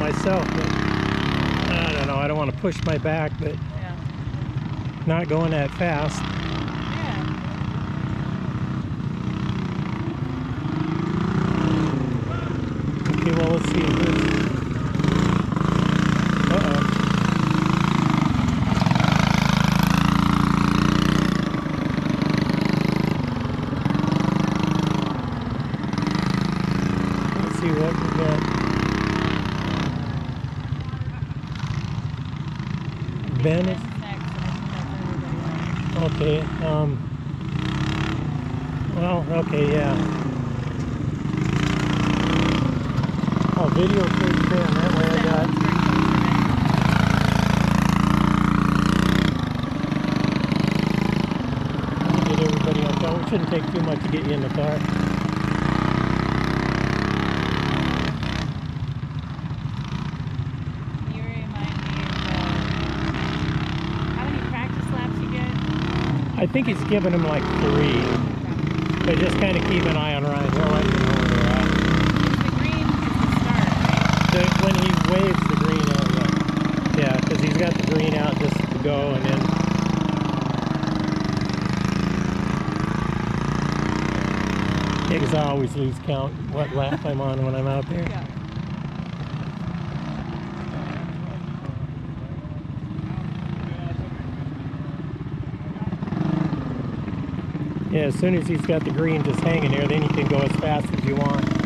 myself, but I don't know. I don't want to push my back, but Yeah. not going that fast. Yeah. Okay, well, let's see. Let's see what we got. Okay, um, well, okay, yeah. Oh, video first Ben, that way I got, get everybody on top. It shouldn't take too much to get you in the car. You remind me of uh, how many practice laps you get? I think he's giving him like three, but just kind of keep an eye on Ryan Hill. I don't know where they're at. The green is the start. When he waves the green out, yeah, yeah, because he's got the green out just to go, and then because I always lose count what lap I'm on when I'm out there. Yeah. Yeah, as soon as he's got the green just hanging there, then you can go as fast as you want.